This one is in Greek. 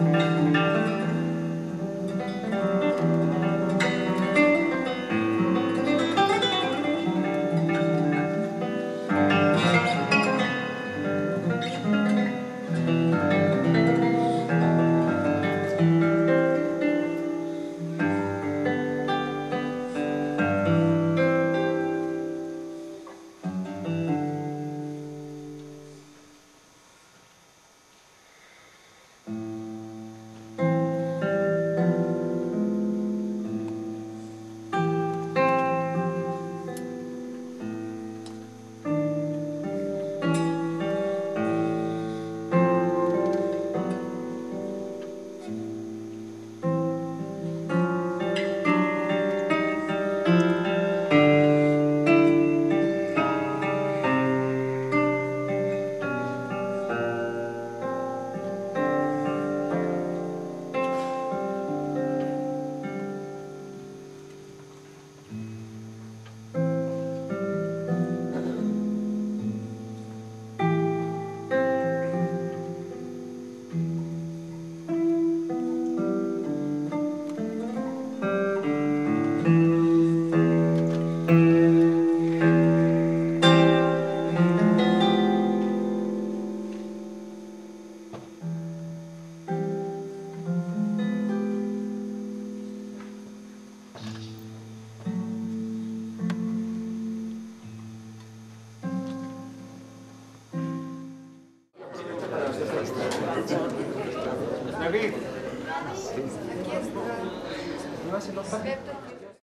Música Σα ευχαριστώ πολύ για